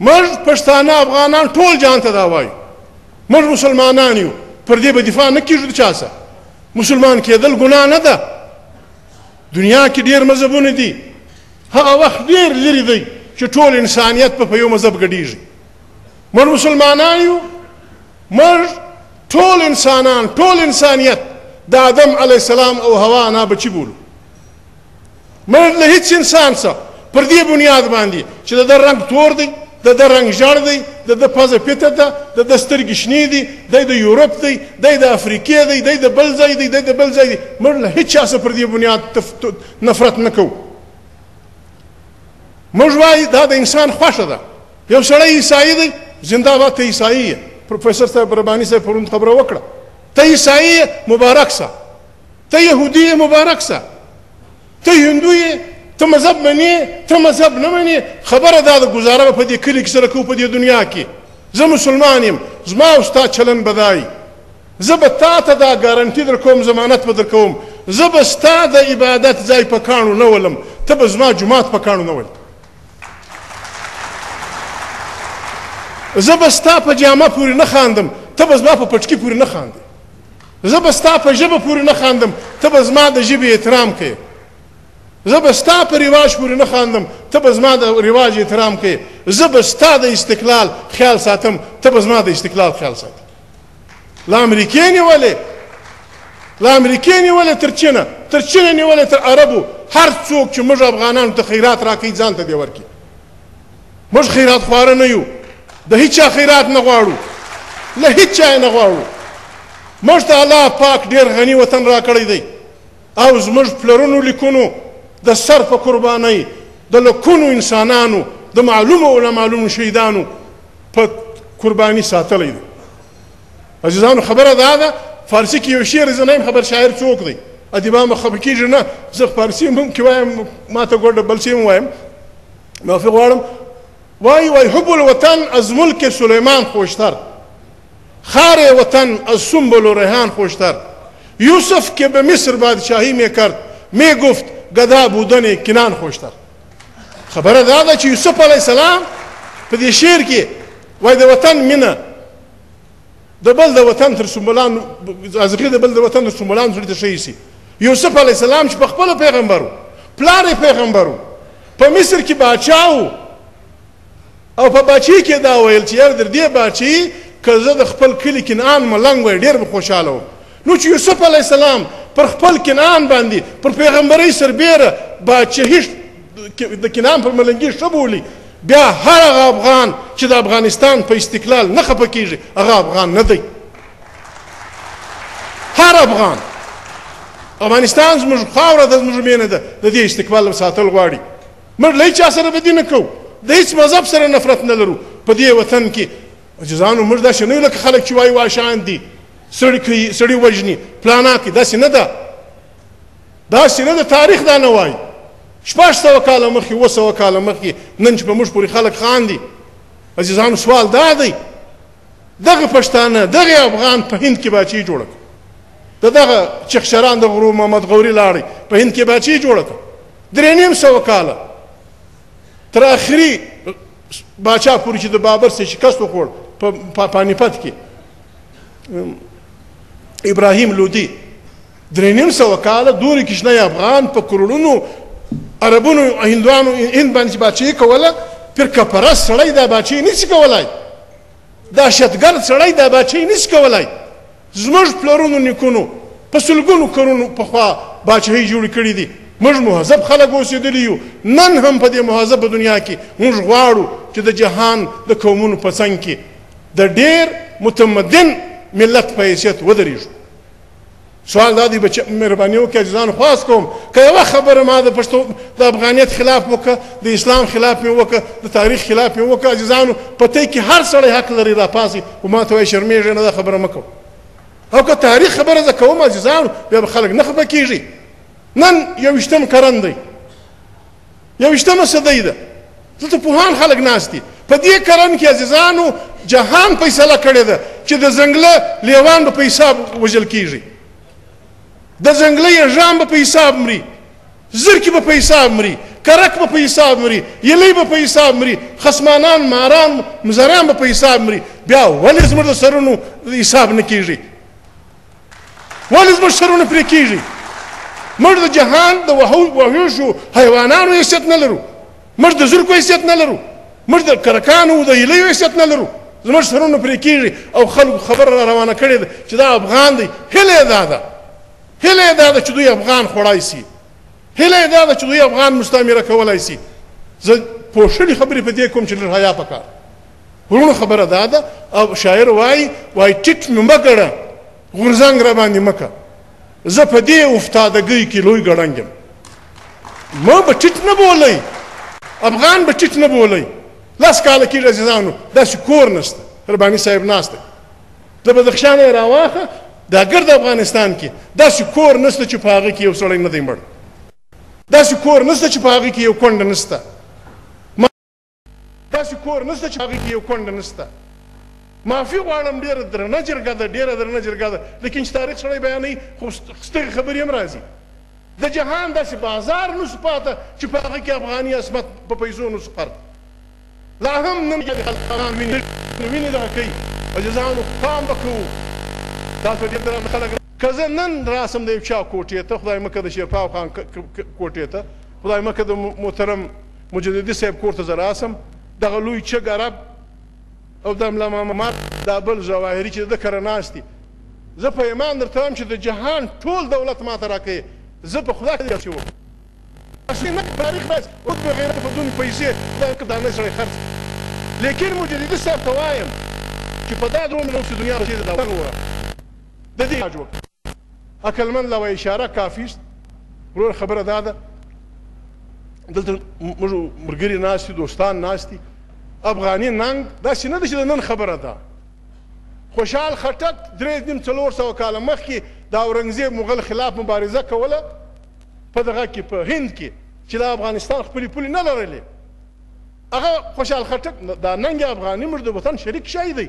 موږ پښتانه افغانان ټول جان ته دا وایو موږ مسلمانان یو پر دې به دفاع نه کیږو چا سره مسلمان کېدل ګناه نه ده دنیا کې ډېر مذهبونه دي هغه وخت ډېر لري دی چې ټول انسانیت په یو مذهب ګډیږي موږ مسلمانان یو موږ ټول انسانان ټول انسانیت د آدم علی السلام او حوا نه بچی بولو منډ له هیڅ انسان څخه پر دې بنیاد باندې چې د ده رنګ تور دی د د رنګ ژړ دی د د پزه پیته ده د د سترګې شنې دي دی د یورپ دی دی د افریقې دی دی د بل ځای دی دی د بل ځای دی موږ له هیچا څه پر دې بنیاد نفرت نه کوو موږ وایي دا د انسان خوښه ده یو سړی عیسائی دی زنده باد ته عیسائی یې پروفیسر صاحب رباني صاحب پرون خبره وکړه ته عیسائی مبارک صاحب ته يهودي يې مبارک سه ته هندو يې ته مذهب منې ته مذهب نه منې خبره دا ده ګزاره به په دې کلي کې سره کوو په دې دنیا کې زه مسلمان یم زما او ستا چلن به دا وي زه به تا ته دا ګارنټي در کوم ضمانت به در کوم زه به ستا د عبادت ځای په کاڼو نه ولم ته به زما جومات په کاڼو نه ولې زه به ستا په جامه پورې نه خاندم ته به زما په پټکي پورې نه خاندې زه به ستا په ژبه پورې نه خاندم ته به زما د ژبې احترام کوې زه به ستا په رواج پورې نه خاندم ته به زما د رواج احترام کوې زه به ستا د استقلال خیال ساتم ته به زما د استقلال خیال ساتم له امریکې نیولې له امریکې نیولې تر چینه تر چینه نیولې تر عربو هر څوک چې موږ افغانانو ته خیرات راکوي ځان ته دې ورکړي موږ خیرات خواره نه یو، د هیچا خیرات نه غواړو، له هیچا یې نه غواړو. موږ ته الله پاک ډېر غني وطن راکړی دی او زموږ پلرونو لیکونو د سر په قربانۍ د لکونو انسانانو د معلومو او نامعلومو شهیدانو په قرباني ساتلی دی. عزیزانو خبره دا ده، فارسي کې یو شعر زه نه یم خبر شاعر څوک دی، ادیبان به خفه کېږي نه، زه فارسي هم کې وایم، ما ته ګوډه بل څه هم وایم، معافي غواړم وای وای حب الوطن از ملک سلیمان خوشتر خار وطن از سنبل و ریحان خوشتر یوسف که به مصر بادشاهی میکرد میگفت گدا بودن کنان خوشتر خبره دا ده چې یوسف علی السلام په دې شعر کې وای د وطن مینه د بل د وطن تر سمبلان ازغي د بل د وطن تر سمبلان زړه ته شي سي یوسف علی السلام چې په خپل پیغمبرو پلار یې پیغمبرو په مصر کې بادشاهو او په بچی کې دا ویل چې یار در دې بچی که زه د خپل کلی کنعان ملنګ وای ډېر به خوشاله وم نو چې یوسف علیه السلام پر خپل کنعان باندې پر پیغمبرۍ سربېره باچهي د کنعان پر ملنګي ښه بولي بیا هر هغه افغان چې د افغانستان په استقلال نه خفه کېږي هغه افغان نه دی هر افغان افغانستان زموږ خاوره ده زموږ مینه ده د دې استقبال ساتل غواړي موږ له چا سره بدی نه کوو د هیڅ مذهب سره نفرت نه لرو په دې وطن کې عزیزانو موږ داسې نه یو لکه خلک چې وایي واشان دي سړي کوي سړي وژني پلانا کوي داسې نه ده داسې نه ده تاریخ دا نه وایي شپږ سوه کاله مخکې اووه سوه کاله مخکې نن چې په موږ پورې خلک خاندي عزیزانو سوال دا دی دغه پښتانه دغه افغان په هند کې باچې جوړه د دغه چخشران د غرو محمد غوري لاړې په هند کې باچې جوړه درې نیم سوه کاله تر اخري باچا پورې چې د بابر سره شکست وخوړ په پانیپت کې ابراهیم لودی درې نیم سوه کاله دورې کښنی افغان په کروړونو عربونو هندوانو هند باندې چې باچهي کوله پر کپرس سړی دا باچهي نشي کولای دهشتګرد سړی دا باچهي نشي کولای زموږ پلرونو نیکونو په سلګونو کلونو پخوا باچهۍ جوړې کړې دي موږ مهذب خلک اوسېدلي یو نن هم په دې مهذبه دنیا کې موږ غواړو چې د جهان د قومونو په څنګ کې د ډېر متمدن ملت په حیثیت ودرېږو سوال دا دی بچ مهرباني وکړئ ځان خواست کوم که یو خبره ما د پښتو د افغانیت خلاف وکړه د اسلام خلاف یې وکړه د تاریخ خلاف یې وکړه عزیزانو په ته کې هر سړی حق لري را پاسي او ما ته وایي شرمېږي نه دا خبره مه کوه او که تاریخ خبره زه کوم عزیزانو بیا به خلک نه خفه کېږي نن یوویشتم کرن دی یوشتمه صدۍ ده دلته پوهان خلک ناست دي په دې کرن کې عزیزانو جهان فیصله کړې ده چې د ځنګله لیوان به په حساب وژل کیږي د ځنګله یژان به په حساب مري زرکې به په حساب مري کرک به په حساب مري یلی به په حساب مري خسمانان ماران مزران به په حساب مري بیا ولې زموږ د سرونو حساب نه کیږي ولې زموږ سرونه پرې کېږي موږ د جهان د وحوشو حیوانانو حیثیت نه لرو موږ د زرکو حیثیت نه لرو موږ د کرکانو د هیلیو حیثیت نه لرو زموږ سرونه پرې کېږي او خلکو خبره را روانه کړې ده چې دا افغان دی هیله یې دا ده هیله یې دا ده چې دوی افغان خوړای سي هیله یې دا ده چې دوی افغان مستعمره کولای سي زه پوښلې خبرې په دې کوم چې لږ حیا پکار ورونو خبره دا ده او شاعر وای وای ټیټ مې مګړه غورځنګ را باندې مکه زه په دې افتادګۍ کې لوی ګړنګ یم ما به ټیټ نه بولئ افغان به ټیټ نه بولئ لس کاله کېږي عزیزانو داسې کور نشته رباني صاحب ناست دی د بدخشان یې راواخه دا ګرد افغانستان کې داسې کور نشته چې په هغه کې یو سړی نه دی مړ داسې کور نشته چې په هغه کې یو کونډه نشته داسې کور نشته چې هغه کې یو کونډه نشته معافي غواړم ډېره درنه جرګه ده ډېره درنه جرګه ده لیکن چې تاریخ سړی بیانوي خو ستغې خبرې هم راځي د جهان داسې بازار نشو پاته چې په هغه کې افغاني عصمت په پیسو نشو خرڅ لا هم نن خلکان ویني ویني دغه کوي او جزانو پام به کوو تاسو ډېر درنه خلک که زه نن راسم د یو چا کوټې ته خدای مکه د شیرپاو خان کوټې ته خدای مکه د محترم مجددي صاحب کور ته زه راسم دغه لوی چګ عرب او د ملا محمد دا بل ظواهري چې د کره ناست دي زه په ایمان درته وایم چې د جهان ټول دولت ماته راکوي زه په خدای دې چې وم اصلي نه تاریخ بس او په غیرت په دون پیسې دا کدانه سره خرڅ لیکن مجددي صاحب ته وایم چې په دا دوه ملوث دنیا کې دا وره د دې اجوب عقلمند له اشاره کافي است ورور خبره دا ده دلته موږ مرګري ناشتي دوستان ناشتي افغاني ننګ داسې نه ده چې د نن خبره ده خوشحال خټک درې نیم څلور سوه کاله مخکې د اورنګزیب مغل خلاف مبارزه کوله په دغه کې په هند کې چې د افغانستان خپلې پولې نه لرلې هغه خوشحال خټک دا ننګ افغاني موږ د وطن شریک شی دی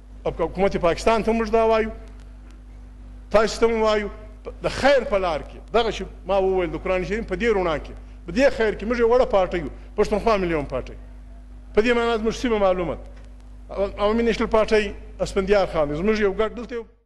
حکومت پاکستان ته موږ دا وایو تاسو ته هم وایو د خیر په لار کې دغه شی ما وویل د قران شریف په دې رڼا کې په دې خیر کې موږ وړه پارټي یو پښتونخوا مليون پارټي په دې معنی زموږ سیمه معلومه او مینشل پارټي اسفندیار خان زموږ یو ګډ دلته